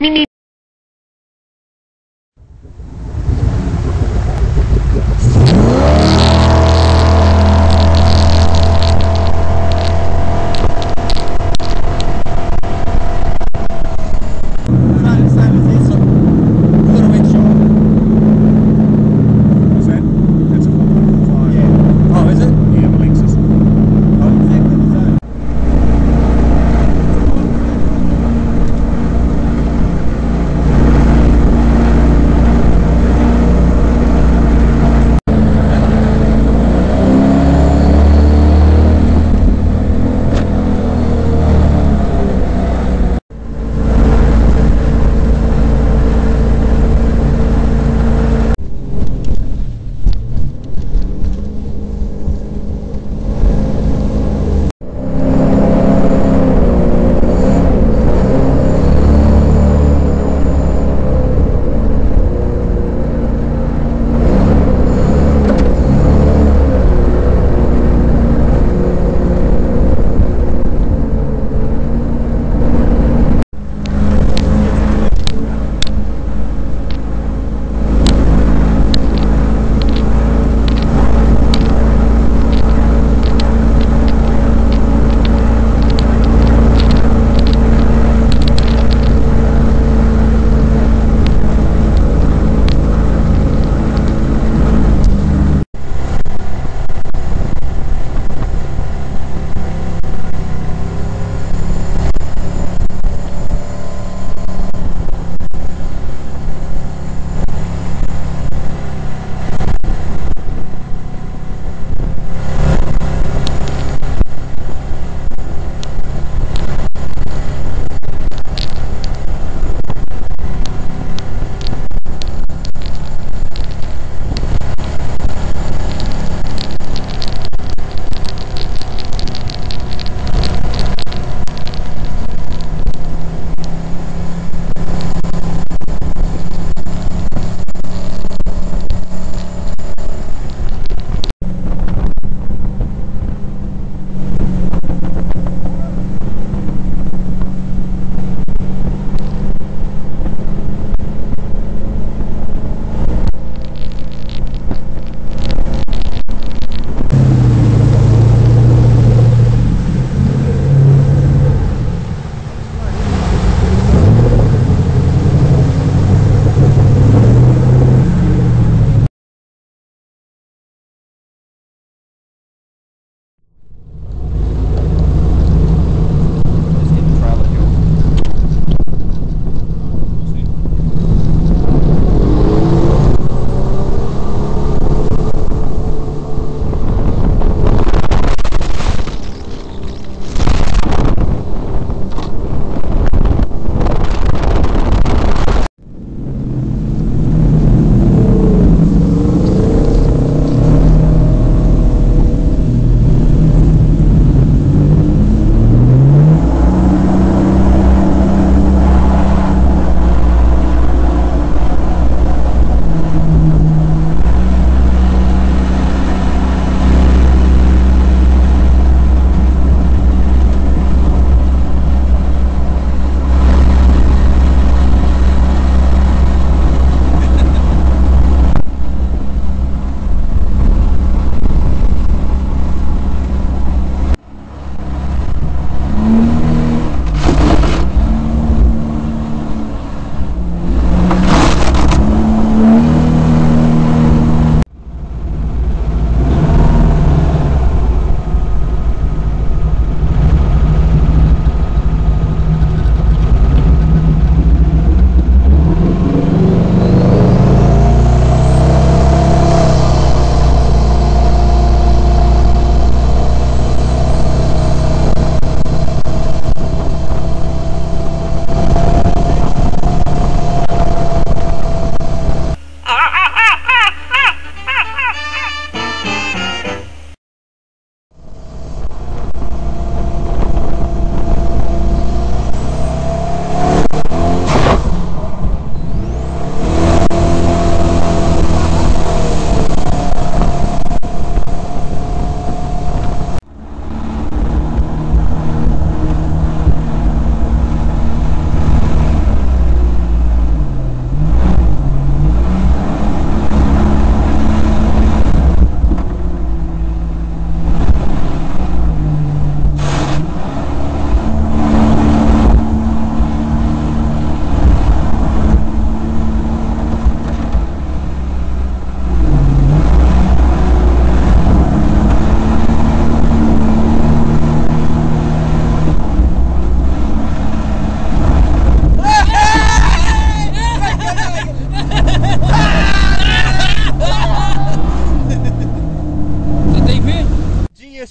Mimi.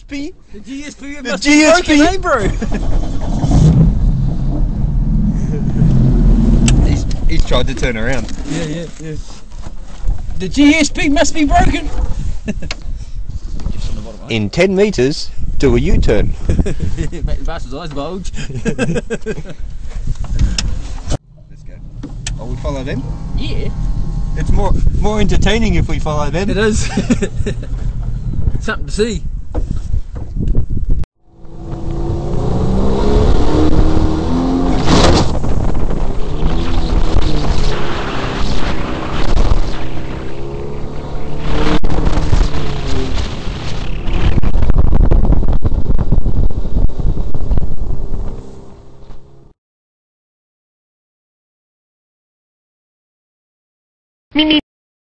The Must be GSP. broken, eh, bro? He's, he's tried to turn around. yeah, yeah, yeah. The GSP must be broken. In 10 metres, do a U-turn. Make the bastard's eyes bulge. Let's go. Oh, we follow them? yeah, It's more more entertaining if we follow them. it is. Something to see.